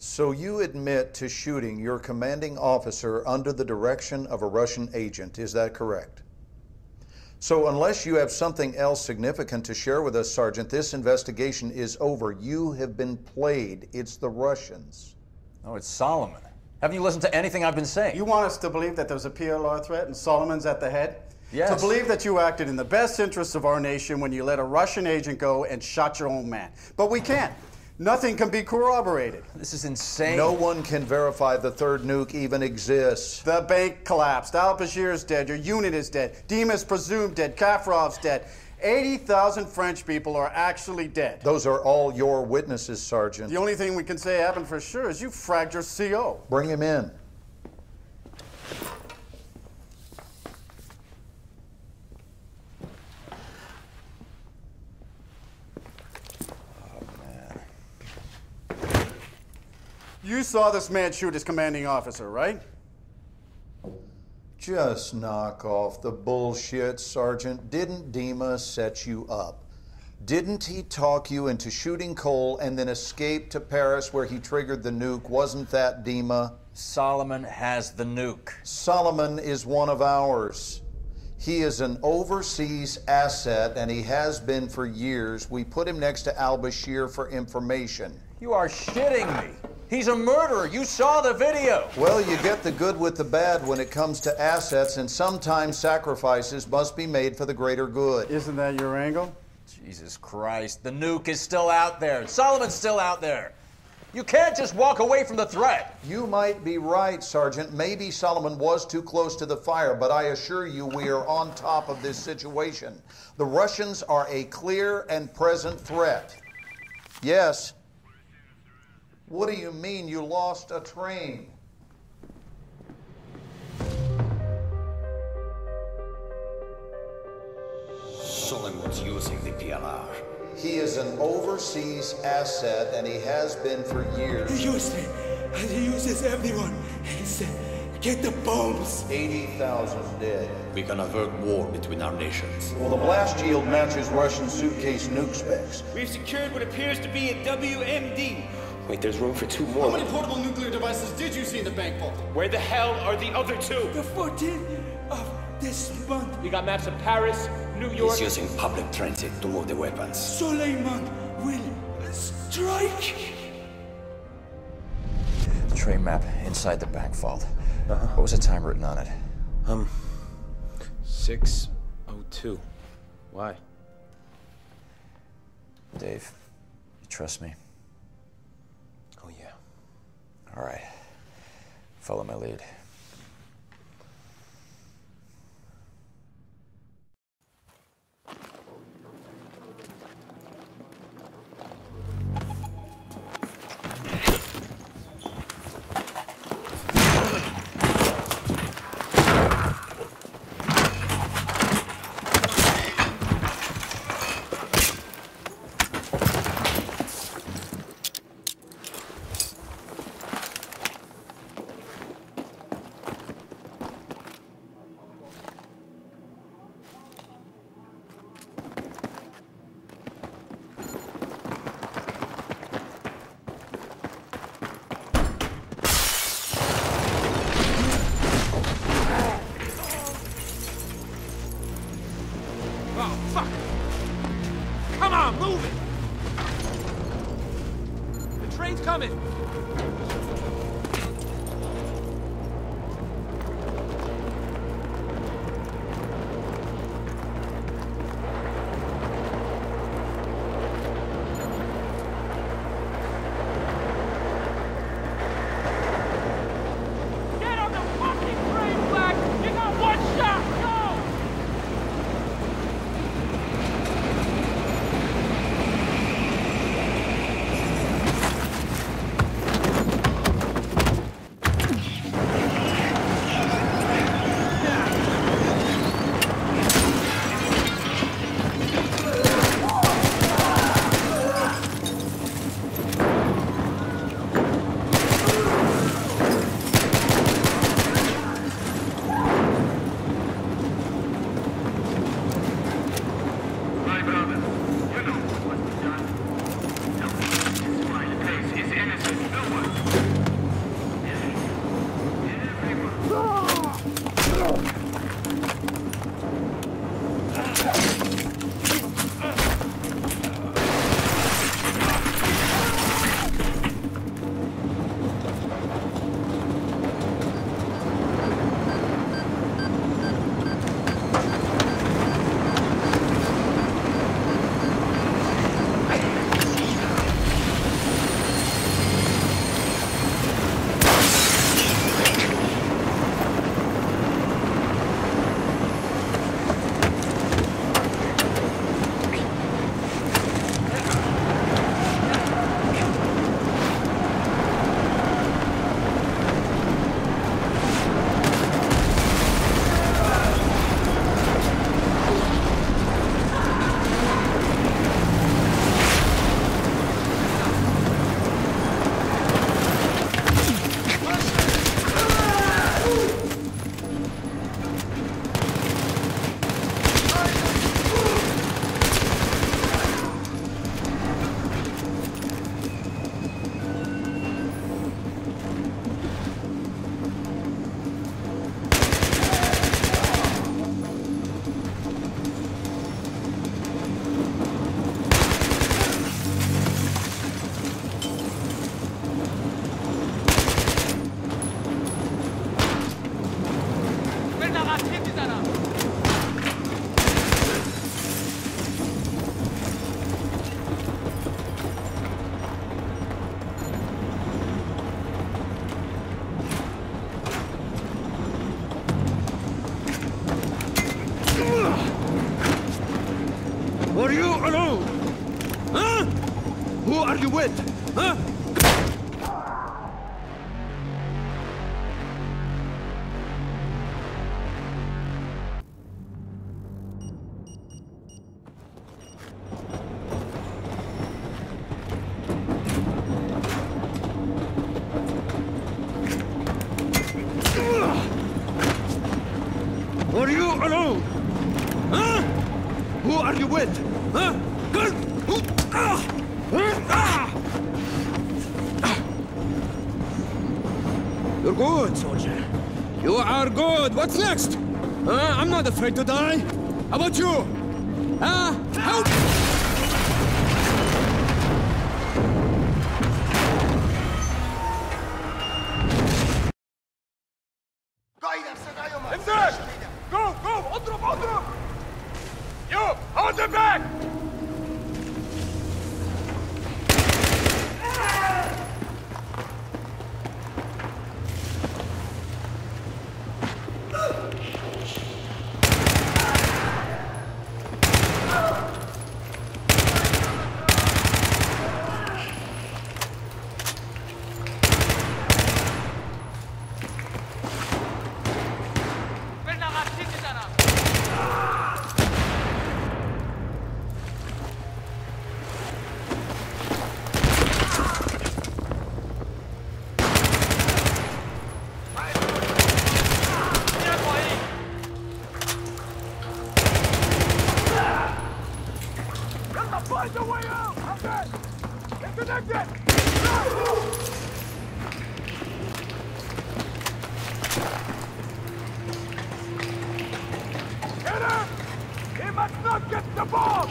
So you admit to shooting your commanding officer under the direction of a Russian agent, is that correct? So, unless you have something else significant to share with us, Sergeant, this investigation is over. You have been played. It's the Russians. Oh, it's Solomon. Haven't you listened to anything I've been saying? You want us to believe that there's a PLR threat and Solomon's at the head? Yes. To believe that you acted in the best interests of our nation when you let a Russian agent go and shot your own man. But we can't. Nothing can be corroborated. This is insane. No one can verify the third nuke even exists. The bank collapsed. Al Bashir's dead. Your unit is dead. Dima's presumed dead. Kaffarov's dead. 80,000 French people are actually dead. Those are all your witnesses, Sergeant. The only thing we can say happened for sure is you fragged your CO. Bring him in. You saw this man shoot his commanding officer, right? Just knock off the bullshit, Sergeant. Didn't Dima set you up? Didn't he talk you into shooting Cole and then escape to Paris where he triggered the nuke? Wasn't that Dima? Solomon has the nuke. Solomon is one of ours. He is an overseas asset and he has been for years. We put him next to Al Bashir for information. You are shitting me. He's a murderer. You saw the video. Well, you get the good with the bad when it comes to assets, and sometimes sacrifices must be made for the greater good. Isn't that your angle? Jesus Christ. The nuke is still out there. Solomon's still out there. You can't just walk away from the threat. You might be right, Sergeant. Maybe Solomon was too close to the fire, but I assure you we are on top of this situation. The Russians are a clear and present threat. Yes. What do you mean you lost a train? Solomon's using the PLR. He is an overseas asset and he has been for years. He used me, and he uses everyone. He said, get the bombs. 80,000 dead. We can avert war between our nations. Well, the blast yield matches Russian suitcase nuke specs. We've secured what appears to be a WMD. Wait, there's room for two more. How many portable nuclear devices did you see in the bank vault? Where the hell are the other two? The 14th of this month, We got maps of Paris, New York. He's using public transit to move the weapons. Solomon will strike. The train map inside the bank vault. Uh -huh. What was the time written on it? Um, 602. Why? Dave, you trust me? All right. Follow my lead. Who are you with? Huh? Were you alone? Huh? Who are you with? Huh? Who? Ah! You're good, soldier. You are good. What's next? Uh, I'm not afraid to die. How about you? Ah, uh, help! Go, go! Otur, otur! You, hold them back! Get connected! Get him! He must not get the bomb!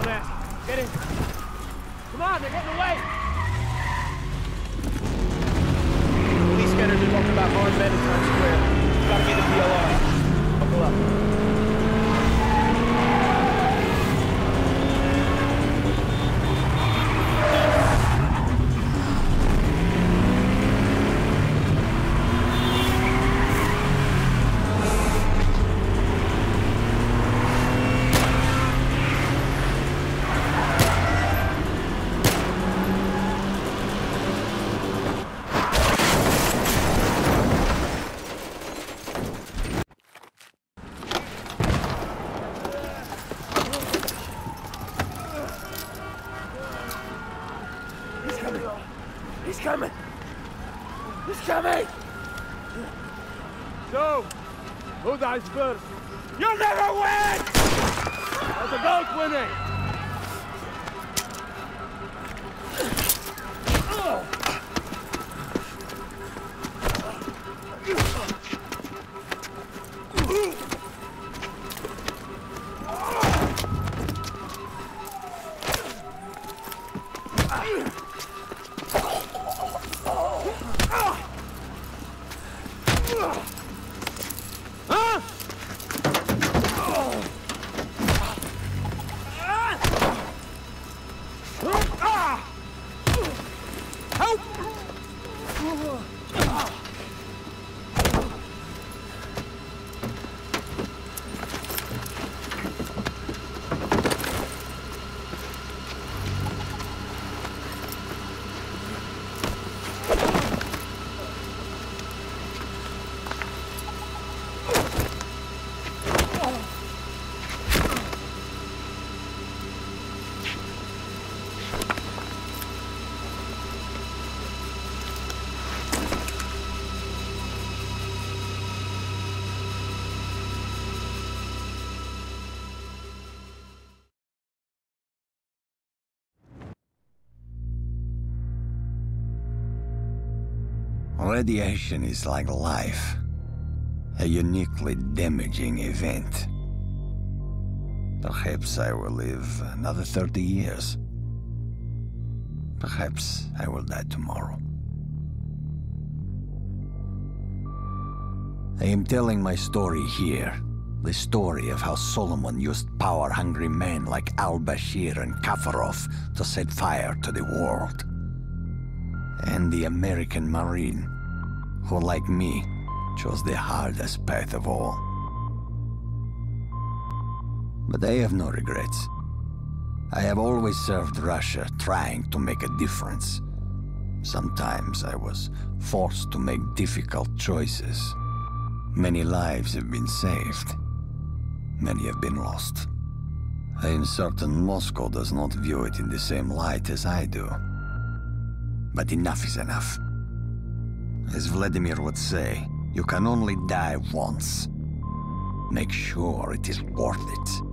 Come on, get in. Come on, they're getting away. Police scanners are in Times So, who dies first? You'll never win! How's the goat winning? Radiation is like life, a uniquely damaging event. Perhaps I will live another 30 years. Perhaps I will die tomorrow. I am telling my story here. The story of how Solomon used power hungry men like Al Bashir and Kaffarov to set fire to the world. And the American Marine, who, like me, chose the hardest path of all. But I have no regrets. I have always served Russia, trying to make a difference. Sometimes I was forced to make difficult choices. Many lives have been saved. Many have been lost. I am certain Moscow does not view it in the same light as I do. But enough is enough. As Vladimir would say, you can only die once. Make sure it is worth it.